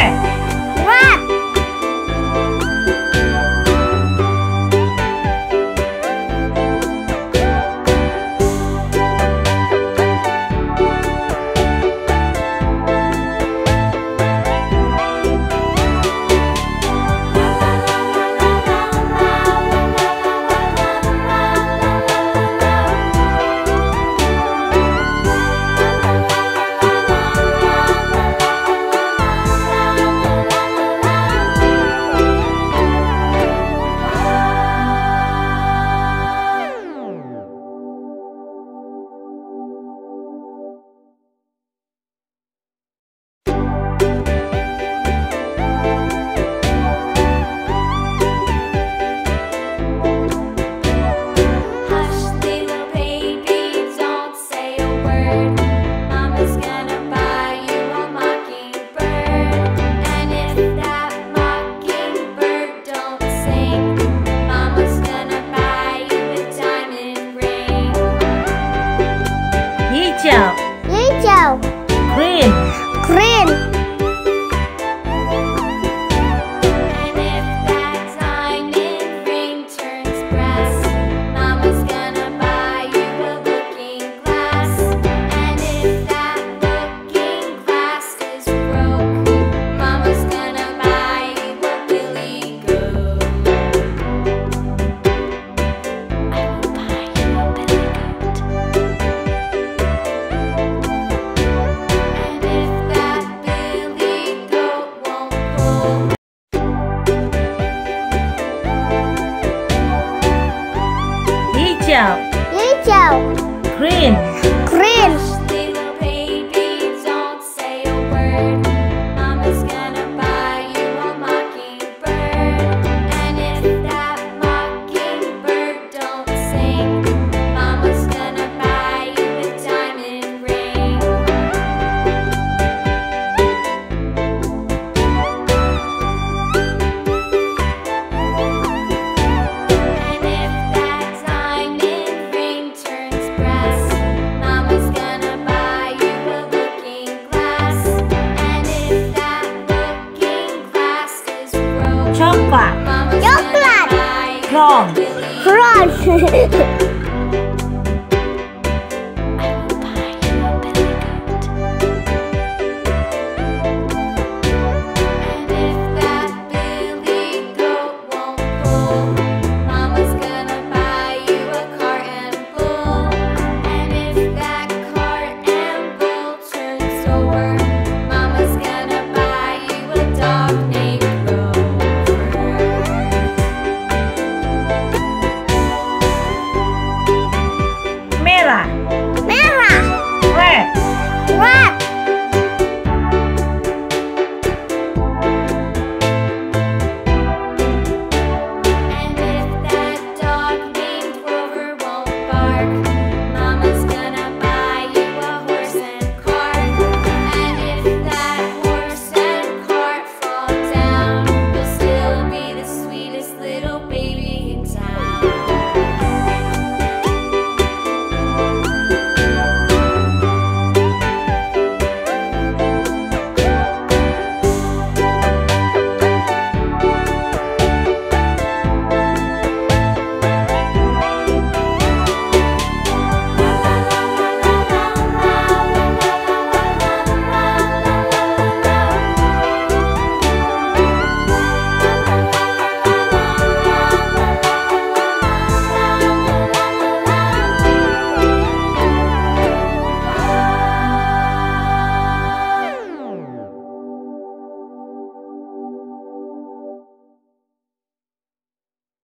है sing Angel Angel. Green Green. 嘿嘿嘿